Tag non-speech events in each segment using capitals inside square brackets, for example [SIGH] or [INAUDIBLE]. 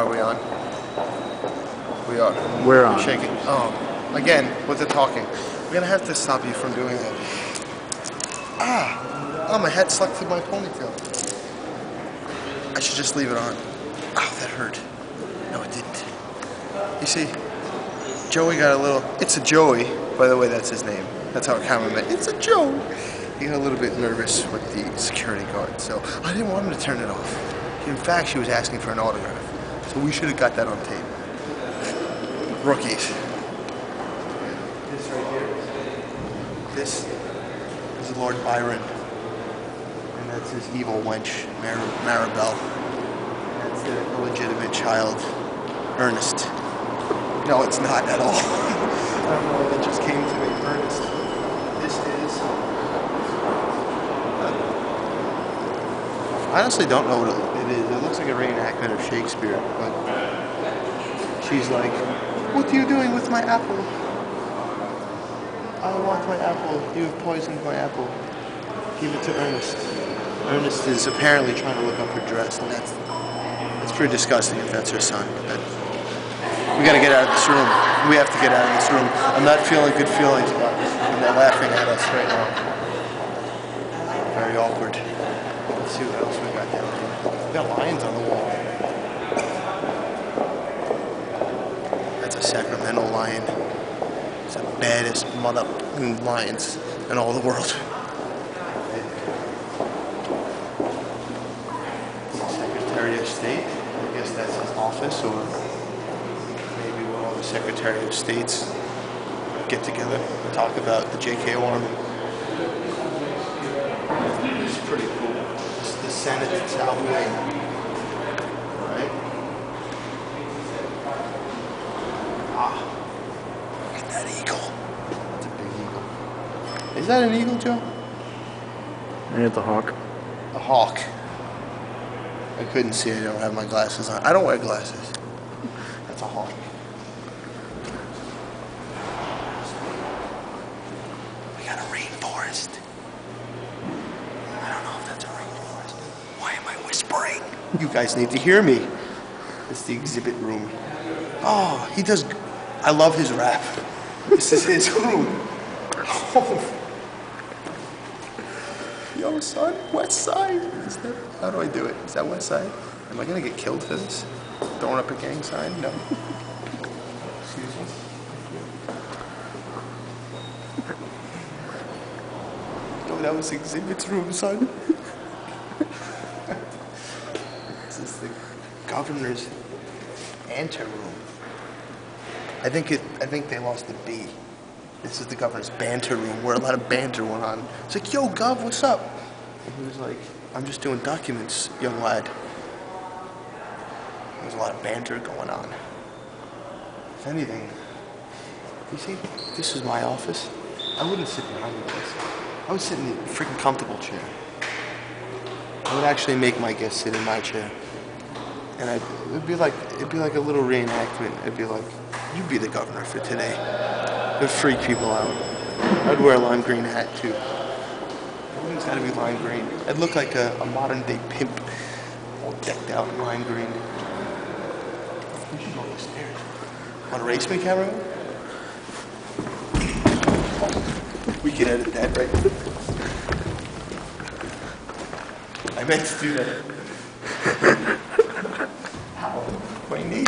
Are we on? We are. We're on. Shaking. Oh, again with the talking. We're gonna have to stop you from doing that. Ah, oh, my head stuck to my ponytail. I should just leave it on. Oh, that hurt. No, it didn't. You see, Joey got a little. It's a Joey, by the way. That's his name. That's how a cameraman. It's a Joe. He got a little bit nervous with the security guard, so I didn't want him to turn it off. In fact, she was asking for an autograph, so we should have got that on tape. Rookies. This right here. This is Lord Byron, and that's his evil wench, Mar- Maribel. And that's the illegitimate child, Ernest. No, it's not at all. [LAUGHS] I don't know. That just came to me. Ernest. This is. Uh, I honestly don't know what it It looks like a reenactment of Shakespeare, but she's like, "What are you doing with my apple? I want my apple. You have poisoned my apple. Give it to Ernest." Ernest is apparently trying to look up her dress, and that's that's pretty disgusting if that's her son. But we gotta get out of this room. We have to get out of this room. I'm not feeling good feelings about this, and they're laughing at us right now. Very awkward. Let's see what else we got down here. We got lions on the wall. That's a Sacramento lion. It's the baddest mother lions in all the world. Secretary of State. I guess that's his office, or maybe when all the Secretary of States get together and talk about the JKOArmy. It's pretty cool. It's the Senate South Wing. Right? Ah. Look at that eagle. It's a big eagle. Is that an eagle, Joe? And at the hawk. A hawk. I couldn't see. it. I don't have my glasses on. I don't wear glasses. That's a hawk. We got a rainforest. I don't know if that's a rainforest. Why am I whispering? You guys need to hear me. It's the exhibit room. Oh, he does. I love his rap. This is his [LAUGHS] room. Oh. Yo, son, West Side. That, how do I do it? Is that West Side? Am I gonna get killed for this? Throwing up a gang sign? No. Excuse me. Yo, that was exhibit room, son. This is the governor's anteroom. I think it. I think they lost the B. This is the governor's banter room where a lot of banter went on. It's like, yo, Gov, what's up? And he was like, I'm just doing documents, young lad. There's a lot of banter going on. If anything, you see, this is my office. I wouldn't sit behind the desk. I would sit in a freaking comfortable chair. I would actually make my guests sit in my chair. And I'd, it'd be like it'd be like a little reenactment. It'd be like, you'd be the governor for today. It'd freak people out. I'd wear a lime green hat too. Everything's gotta be lime green. I'd look like a, a modern day pimp, all decked out in lime green. We to race me, camera? We can edit that, right? I meant to do that. Ow, my knee.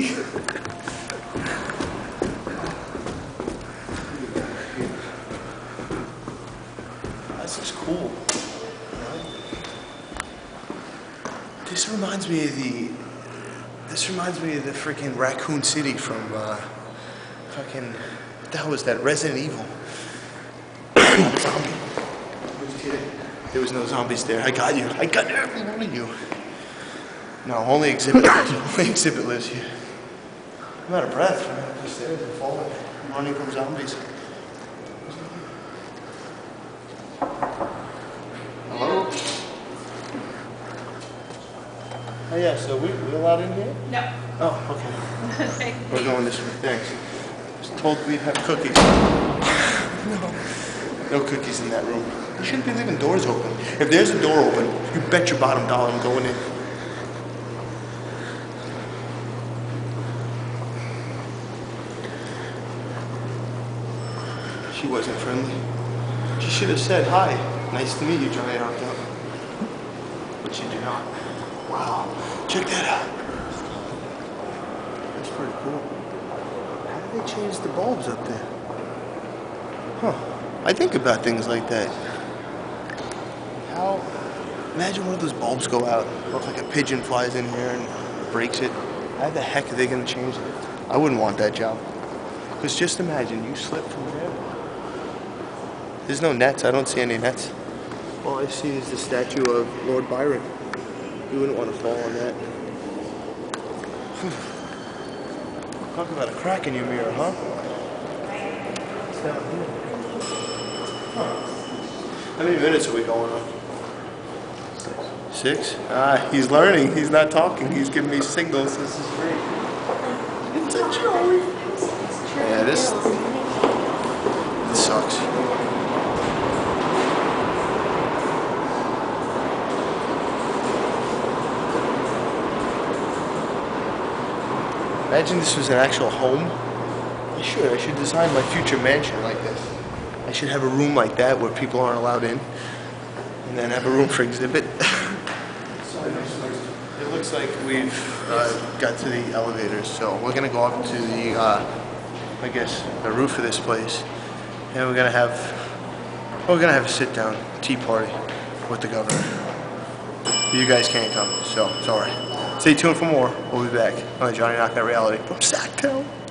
This is cool. This reminds me of the. This reminds me of the freaking Raccoon City from uh, fucking. What the hell was that? Resident Evil. [COUGHS] Zombie. Just kidding. There was no zombies there. I got you. I got every one of you. No, only exhibit. [LAUGHS] Only exhibit lives here. I'm out of breath from up the stairs and falling, running from zombies. Hello? Oh yeah, so we, we allowed in here? No. Oh, okay. Okay. [LAUGHS] We're going this way, thanks. Just told we'd have cookies. [LAUGHS] No. No cookies in that room. You shouldn't be leaving doors open. If there's a door open, you bet your bottom dollar I'm going in. She wasn't friendly. She should have said, hi, nice to meet you, Johnny Arthur. But she did not. Wow, check that out. That's pretty cool. How did they change the bulbs up there? Huh. I think about things like that. How? Imagine one of those bulbs go out. Look like a pigeon flies in here and breaks it. How the heck are they gonna change it? I wouldn't want that job. Because just imagine you slip from there. There's no nets. I don't see any nets. All I see is the statue of Lord Byron. You wouldn't want to fall on that. [SIGHS] Talk about a crack in your mirror, huh? It's down here. Huh. How many minutes are we going on? Six. Ah, he's learning. He's not talking. He's giving me signals. This is great. It's a Joey. Yeah, this this sucks. Imagine this was an actual home. I should. I should design my future mansion like this. I should have a room like that where people aren't allowed in, and then have a room for exhibit. [LAUGHS] Looks like we've uh, got to the elevators, so we're gonna go up to the, uh, I guess, the roof of this place, and we're gonna have, we're gonna have a sit-down tea party with the governor. You guys can't come, so sorry. Stay tuned for more. We'll be back on the Johnny Knock Knockout Reality from Sacktown.